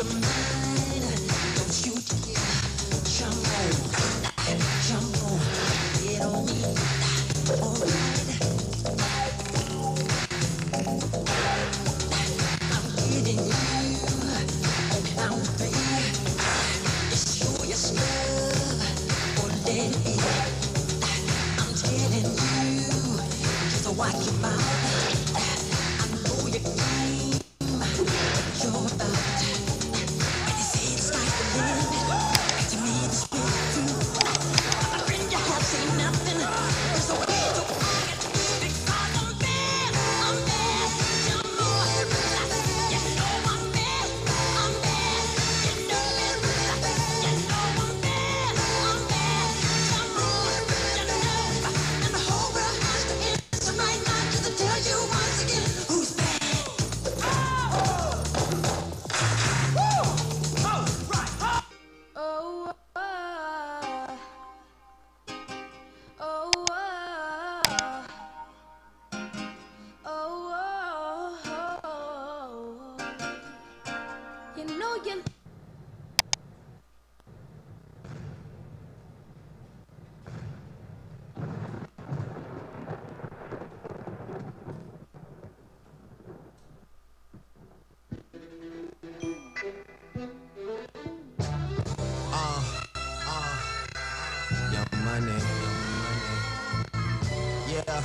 I'm getting you on cloud three. Just show your or let it be. I'm telling you, watch your You know you. Young money. Yeah,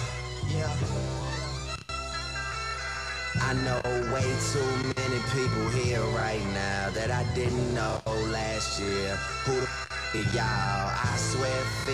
yeah. I know way too many people here right now that I didn't know last year. Who the y'all? I swear.